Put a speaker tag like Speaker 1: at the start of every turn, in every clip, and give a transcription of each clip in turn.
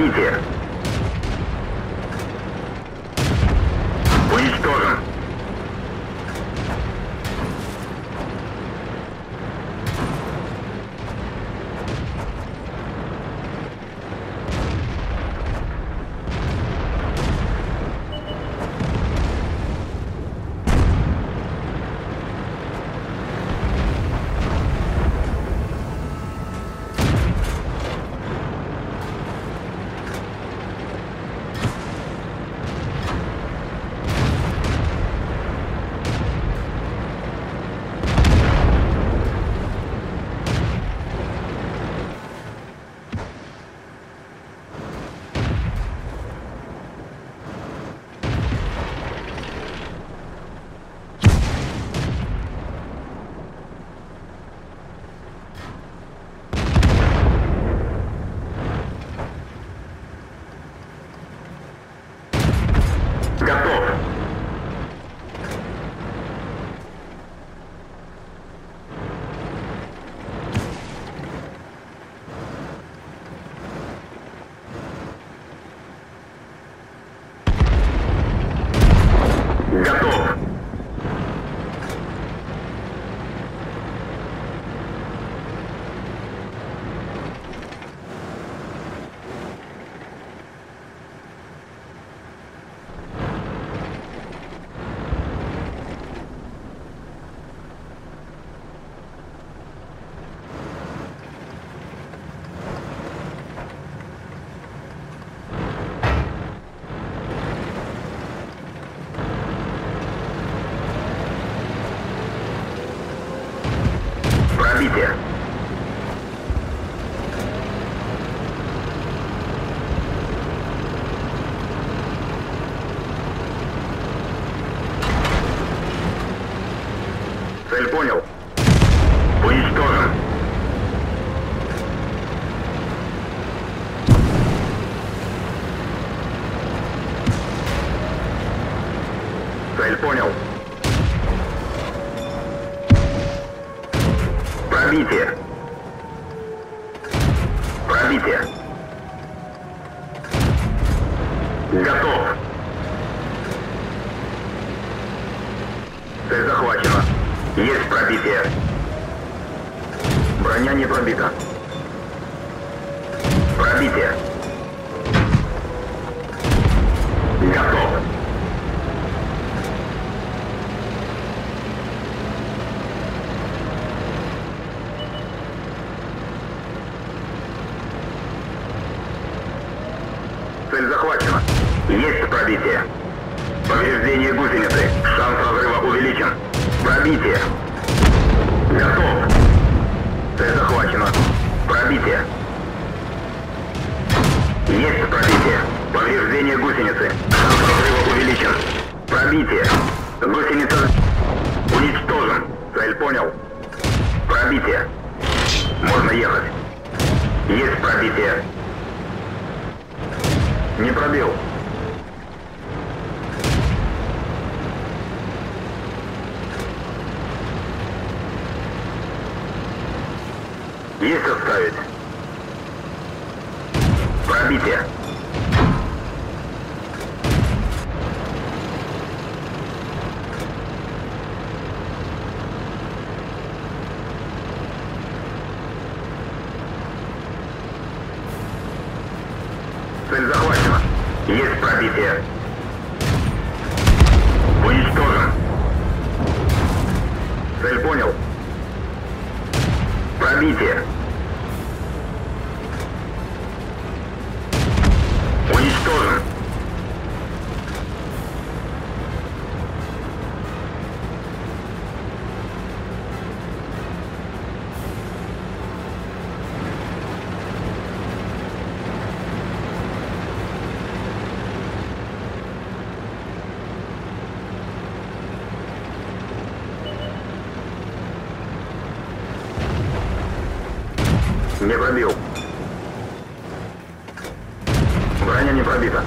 Speaker 1: Пробитие. 14 Цель понял. Пробитие. Пробитие. Готов. Цель захвачена. Есть пробитие. Броня не пробита. Пробитие. Готов. Цель захвачена. Есть пробитие. Повреждение гусеницы. Шанс разрыва увеличен. Пробитие. Готов. Цель захвачена. Пробитие. Есть пробитие. Повреждение гусеницы. Шанс разрыва увеличен. Пробитие. Гусеница уничтожен. Цель понял. Пробитие. Можно ехать. Есть пробитие. Не пробил. Есть оставить. Пробитие. Цель захвачена. Есть пробитие. Не пробил. Броня не пробита.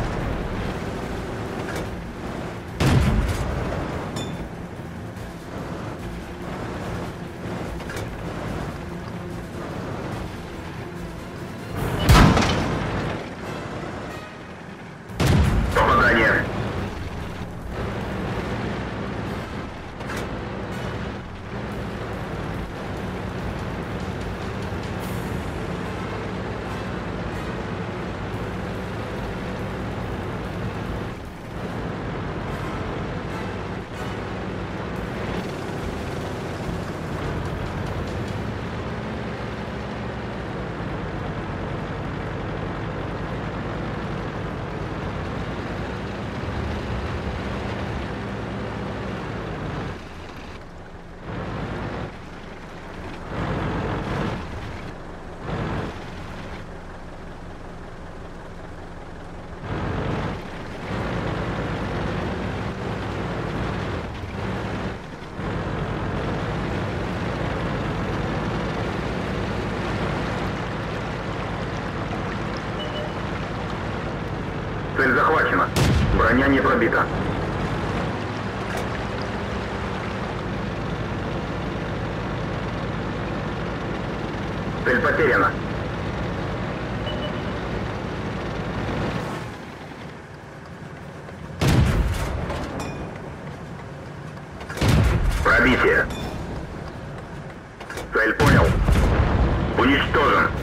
Speaker 1: Цель захвачена. Броня не пробита. Цель потеряна. Пробитие. Цель понял. Уничтожен.